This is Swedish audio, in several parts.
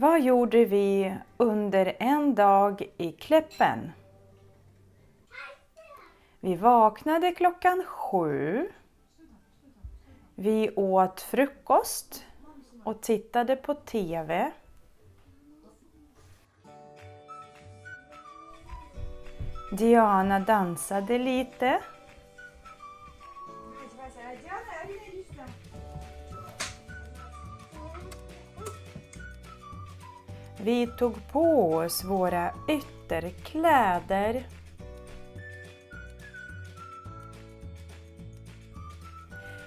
Vad gjorde vi under en dag i Kläppen? Vi vaknade klockan sju. Vi åt frukost och tittade på TV. Diana dansade lite. Vi tog på oss våra ytterkläder.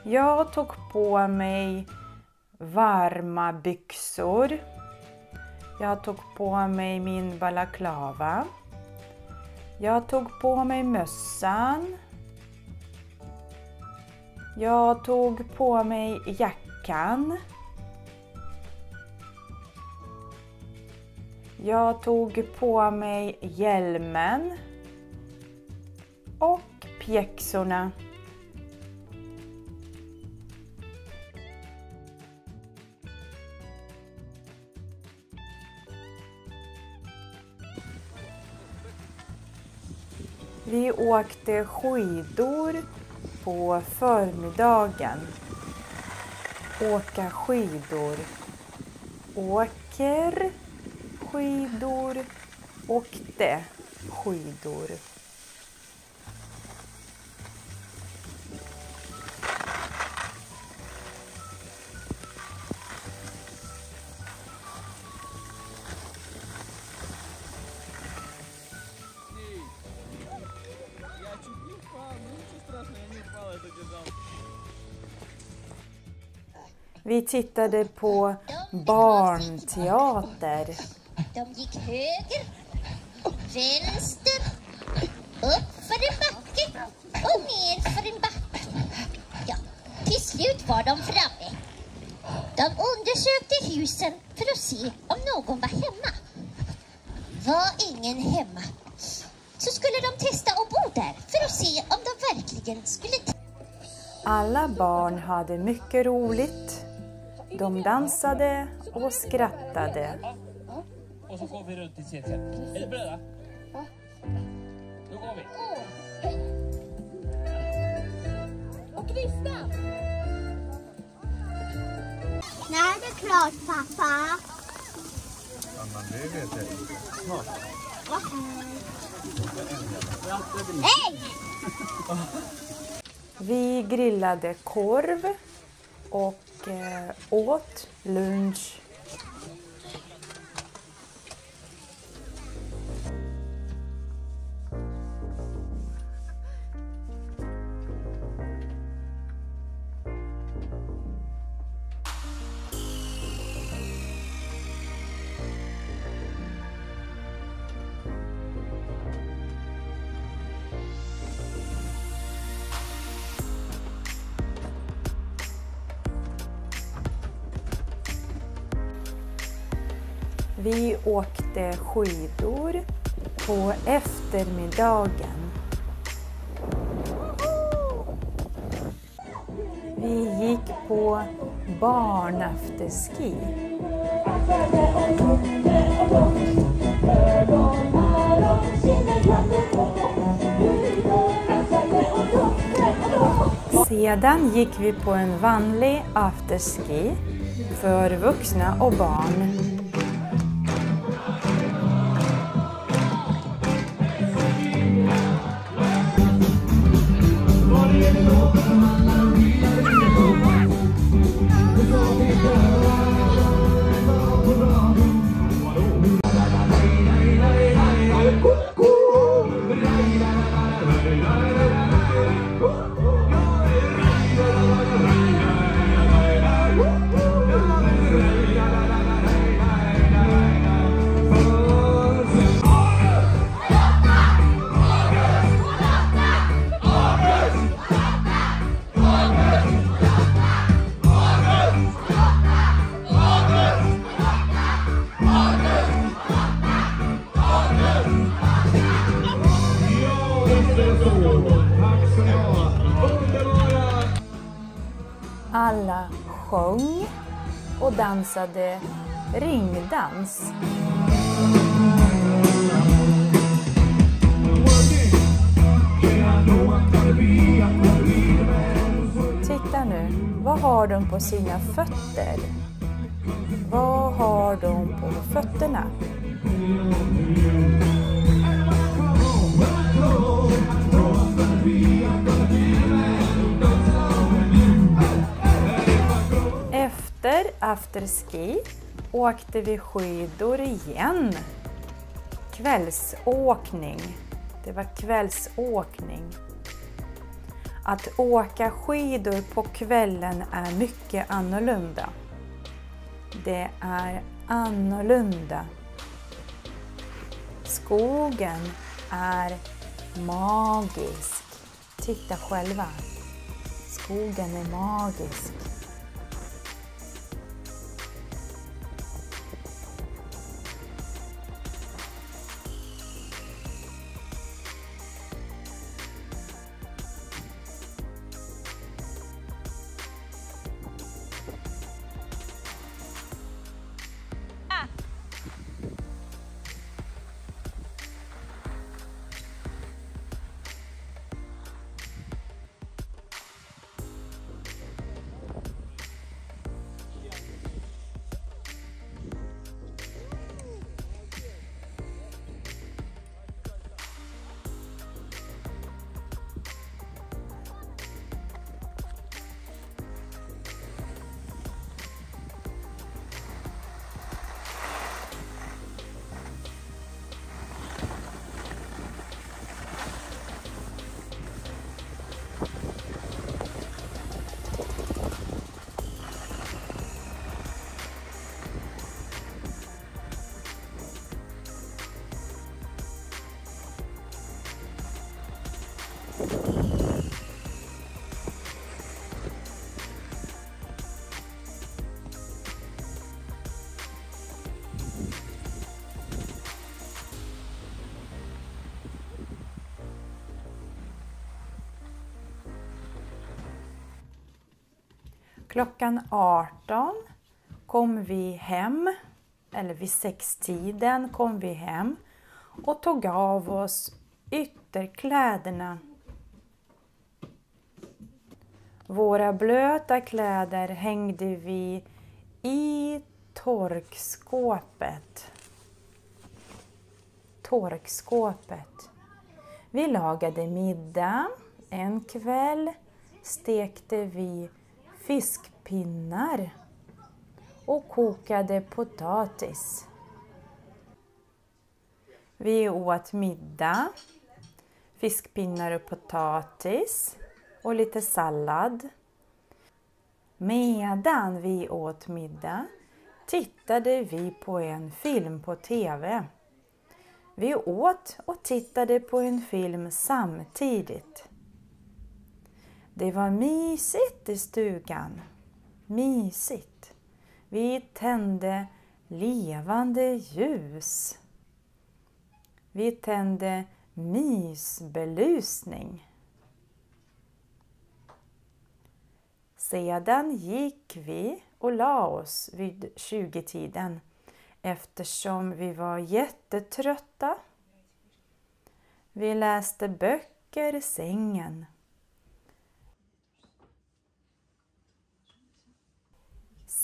Jag tog på mig varma byxor. Jag tog på mig min balaklava. Jag tog på mig mössan. Jag tog på mig jackan. Jag tog på mig hjälmen och pjäxorna. Vi åkte skidor på förmiddagen. Åka skidor. Åker skidor, åkte skidor. Vi tittade på barnteater. De gick höger, vänster, upp för en backe och ner för en backe. Ja, till slut var de framme. De undersökte husen för att se om någon var hemma. Var ingen hemma så skulle de testa att bo där för att se om de verkligen skulle Alla barn hade mycket roligt. De dansade och skrattade. Och så går vi runt i cirkeln. Är ni beredda? Då går vi. Och vifta. När är det klart pappa? Anna, det vet jag inte. Snart. Hej! Vi grillade korv och eh, åt lunch. Vi åkte skidor på eftermiddagen. Vi gick på barnafterski. Sedan gick vi på en vanlig afterski för vuxna och barn. Alla sjöng och dansade ringdans. Titta nu, vad har de på sina fötter? Vad har de på fötterna? Afterski åkte vi skidor igen. Kvällsåkning. Det var kvällsåkning. Att åka skidor på kvällen är mycket annorlunda. Det är annorlunda. Skogen är magisk. Titta själva. Skogen är magisk. Klockan 18 kom vi hem, eller vid sextiden kom vi hem och tog av oss ytterkläderna. Våra blöta kläder hängde vi i torkskåpet. Torkskåpet. Vi lagade middag. En kväll stekte vi fiskpinnar och kokade potatis. Vi åt middag, fiskpinnar och potatis och lite sallad. Medan vi åt middag tittade vi på en film på TV. Vi åt och tittade på en film samtidigt. Det var mysigt i stugan. Mysigt. Vi tände levande ljus. Vi tände mysbelysning. Sedan gick vi och la oss vid 20-tiden eftersom vi var jättetrötta. Vi läste böcker i sängen.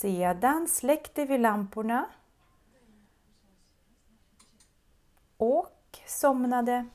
Sedan släckte vi lamporna och somnade.